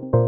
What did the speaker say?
you